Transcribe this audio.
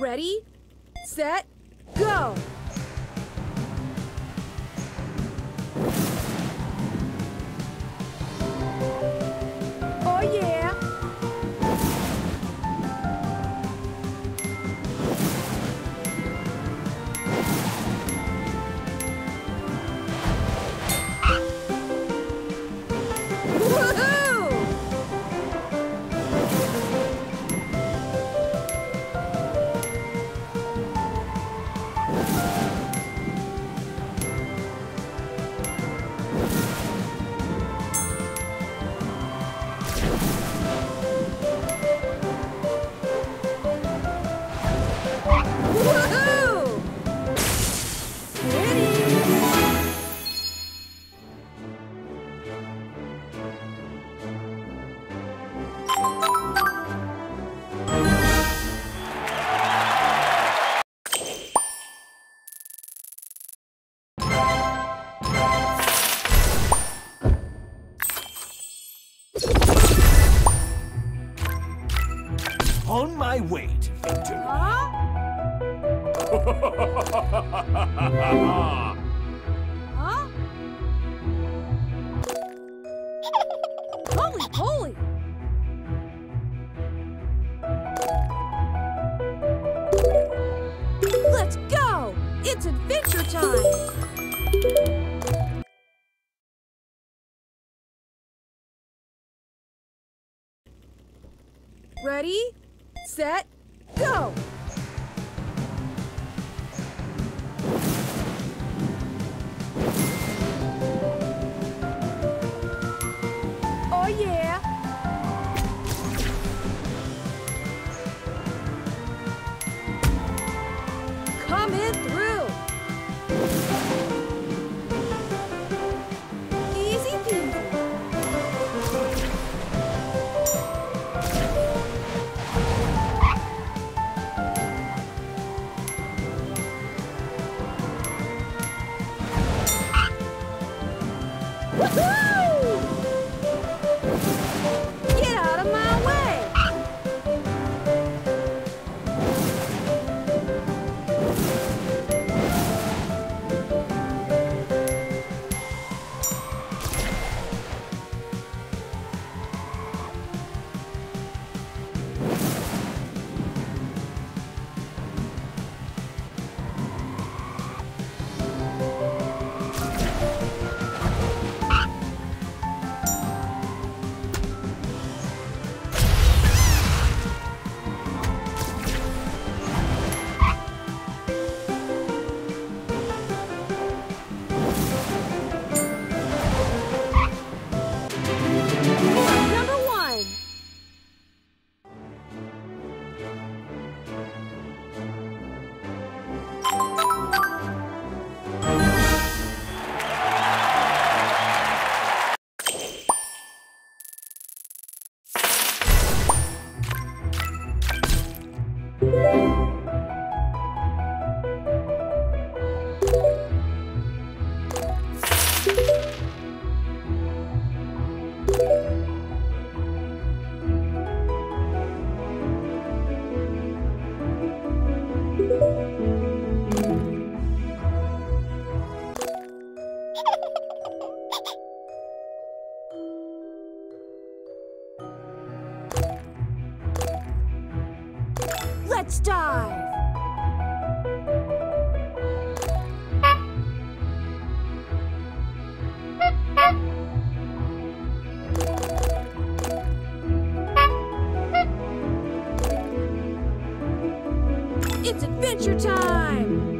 Ready, set, go! On my way to victory. Huh? Huh? Holy holy! Let's go! It's adventure time! Ready, set, go! Let's dive. It's adventure time!